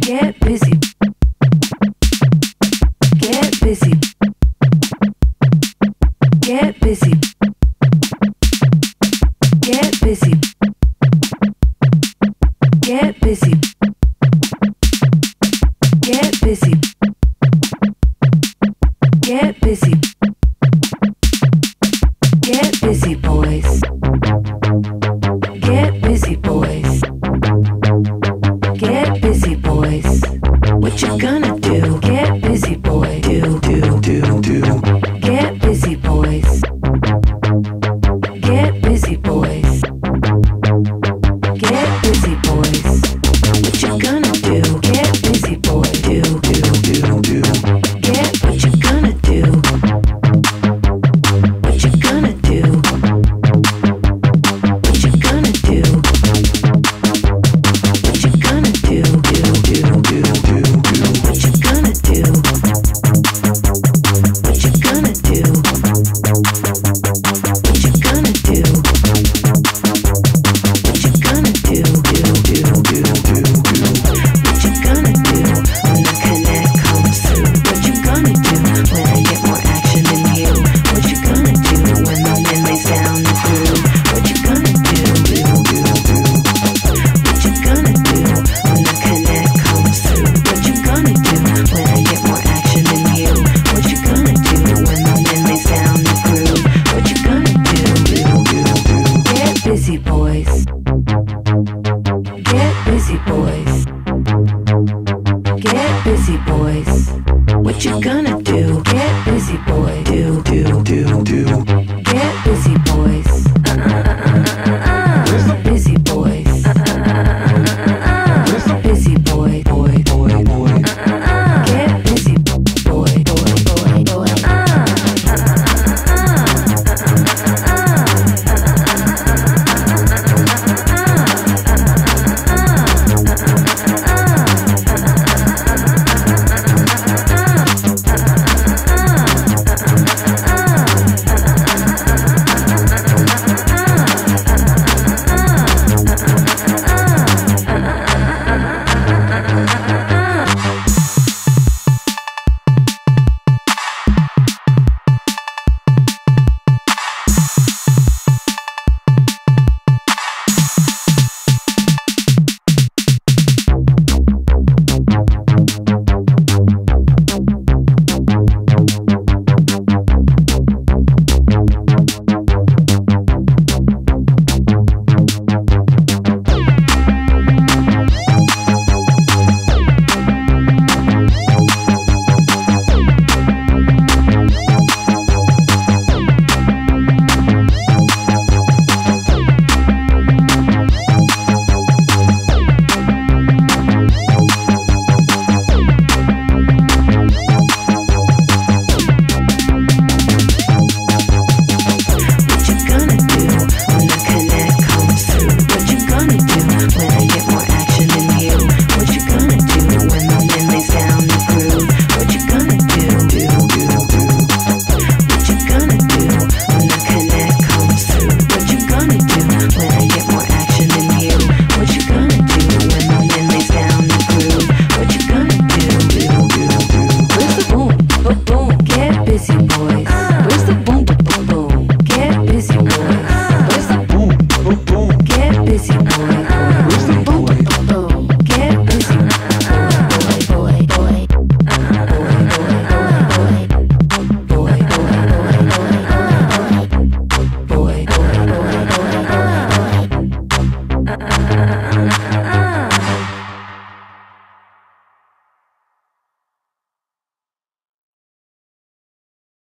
Get busy. Get busy. Get busy. Get busy. Get busy. Get busy. Get busy. Get do, do, do.